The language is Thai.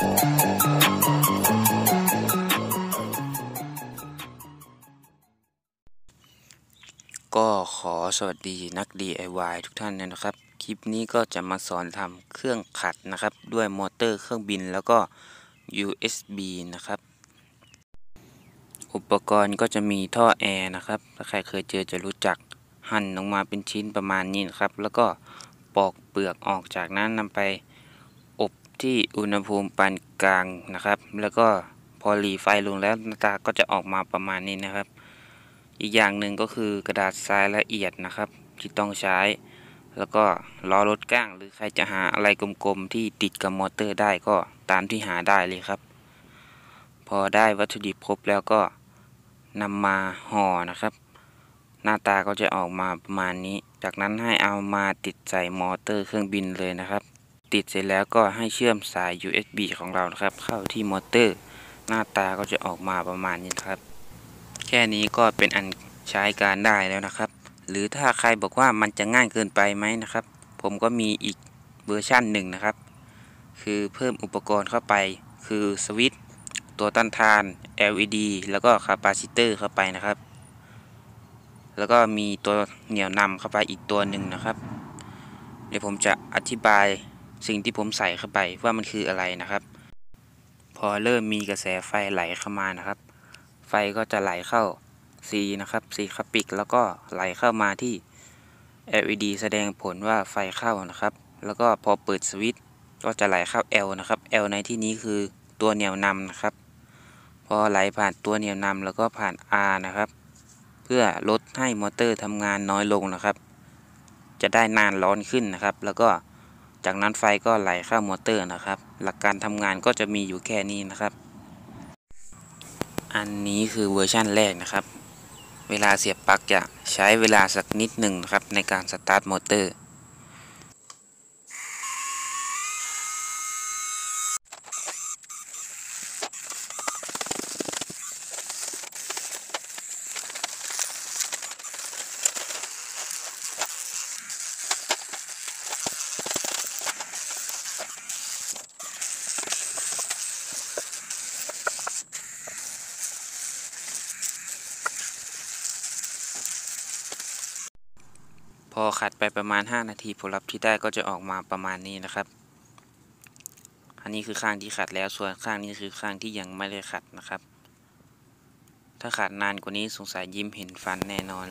ก็ขอสวัสดีนัก DIY ทุกท่านนะครับ คลิปนี้ก็จะมาสอนทำเครื่องขัดนะครับ ด้วยมอเตอร์เครื่องบินแล้วก็ USB นะครับ อุปกรณ์ก็จะมีท่อแอร์นะครับ ถ้าใครเคยเจอจะรู้จักหั่นออกมาเป็นชิ้นประมาณนี้นะครับ แล้วก็ปอกเปลือกออกจากนั้นนำไป ที่อุณหภูมิปานกลางนะครับ แล้วก็พอหลีไฟลงแล้วหน้าตาก็จะออกมาประมาณนี้นะครับ อีกอย่างหนึ่งก็คือกระดาษทรายละเอียดนะครับ ที่ต้องใช้ แล้วก็ล้อรถก้าง หรือใครจะหาอะไรกลมๆที่ติดกับมอเตอร์ได้ก็ตามที่หาได้เลยครับ พอได้วัตถุดิบครบแล้วก็นำมาห่อนะครับ หน้าตาก็จะออกมาประมาณนี้ จากนั้นให้เอามาติดใส่มอเตอร์เครื่องบินเลยนะครับ ติดเสร็จแล้วก็ให้เชื่อมสาย USB ของเรานะครับ เข้าที่มอเตอร์ หน้าตาก็จะออกมาประมาณนี้ครับ แค่นี้ก็เป็นอันใช้การได้แล้วนะครับ หรือถ้าใครบอกว่ามันจะง่ายเกินไปไหมนะครับ ผมก็มีอีกเวอร์ชั่นหนึ่งนะครับ คือเพิ่มอุปกรณ์เข้าไป คือสวิตช์ตัวต้านทาน LED แล้วก็คาปาซิเตอร์เข้าไปนะครับ แล้วก็มีตัวเหนี่ยวนำเข้าไปอีกตัวหนึ่งนะครับ เดี๋ยวผมจะอธิบาย สิ่งที่ผมใส่เข้าไปว่ามันคืออะไรนะครับ พอเริ่มมีกระแสไฟไหลเข้ามานะครับ ไฟก็จะไหลเข้า C นะครับ C คาปิกแล้วก็ไหลเข้ามาที่ LED แสดงผลว่าไฟเข้านะครับ แล้วก็พอเปิดสวิตช์ก็จะไหลเข้า L นะครับ L ในที่นี้คือตัวเหนี่ยวนำนะครับ พอไหลผ่านตัวเหนี่ยวนำแล้วก็ผ่าน R นะครับ เพื่อลดให้มอเตอร์ทำงานน้อยลงนะครับ จะได้นานร้อนขึ้นนะครับ แล้วก็ จากนั้นไฟก็ไหลเข้ามอเตอร์นะครับ หลักการทำงานก็จะมีอยู่แค่นี้นะครับ อันนี้คือเวอร์ชั่นแรกนะครับ เวลาเสียบปลั๊กจะใช้เวลาสักนิดหนึ่งนะครับในการสตาร์ทมอเตอร์ พอขัดไปประมาณ 5 นาทีผลลัพธ์ที่ได้ก็จะออกมาประมาณนี้นะครับ อันนี้คือข้างที่ขัดแล้วส่วนข้างนี้คือข้างที่ยังไม่ได้ขัดนะครับ ถ้าขัดนานกว่านี้สงสัยยิ้มเห็นฟันแน่นอน